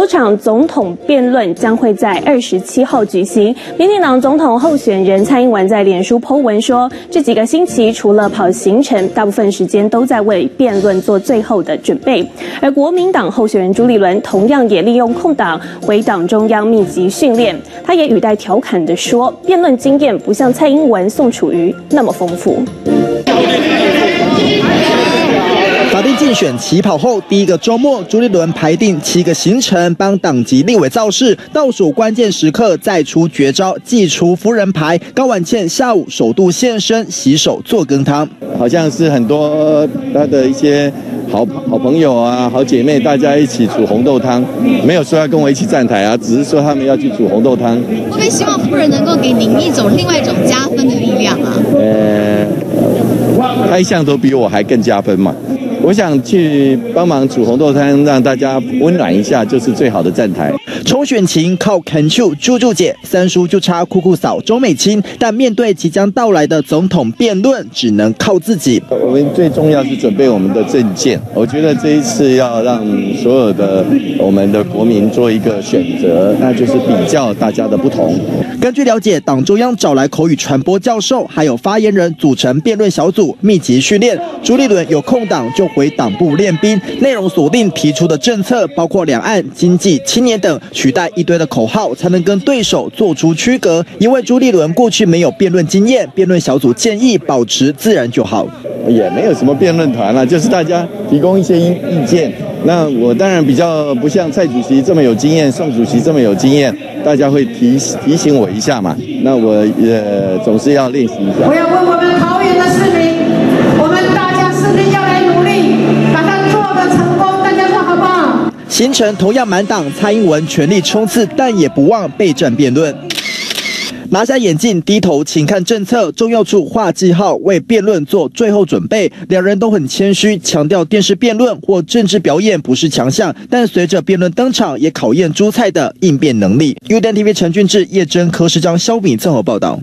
多场总统辩论将会在二十七号举行。民进党总统候选人蔡英文在脸书 Po 文说，这几个星期除了跑行程，大部分时间都在为辩论做最后的准备。而国民党候选人朱立伦同样也利用空档回党中央密集训练。他也语带调侃地说，辩论经验不像蔡英文、宋楚瑜那么丰富。选起跑后第一个周末，朱立伦排定七个行程，帮党籍立委造势。倒数关键时刻再出绝招，祭出夫人牌。高婉倩下午首度现身，洗手做羹汤，好像是很多他的一些好好朋友啊、好姐妹，大家一起煮红豆汤。没有说要跟我一起站台啊，只是说他们要去煮红豆汤。会不会希望夫人能够给您一种另外一种加分的力量啊？呃，他一向都比我还更加分嘛。我想去帮忙煮红豆汤，让大家温暖一下，就是最好的站台。冲选情靠肯丘猪猪姐，三叔就差酷酷嫂周美青。但面对即将到来的总统辩论，只能靠自己。我们最重要是准备我们的证件。我觉得这一次要让所有的我们的国民做一个选择，那就是比较大家的不同。根据了解，党中央找来口语传播教授，还有发言人组成辩论小组，密集训练。朱立伦有空档就。回党部练兵，内容锁定提出的政策包括两岸、经济、青年等，取代一堆的口号，才能跟对手做出区隔。因为朱立伦过去没有辩论经验，辩论小组建议保持自然就好。也没有什么辩论团了，就是大家提供一些意意见。那我当然比较不像蔡主席这么有经验，宋主席这么有经验，大家会提提醒我一下嘛。那我也总是要练习一下。我要问我们桃园的市民，我们大家是不是要来努力？把它做的成功？大家说好不好行程同样满档，蔡英文全力冲刺，但也不忘备战辩论。拿下眼镜，低头请看政策，重要处画记号，为辩论做最后准备。两人都很谦虚，强调电视辩论或政治表演不是强项，但随着辩论登场，也考验朱菜的应变能力。UDN TV 陈俊志、叶真、柯世章、肖敏综合报道。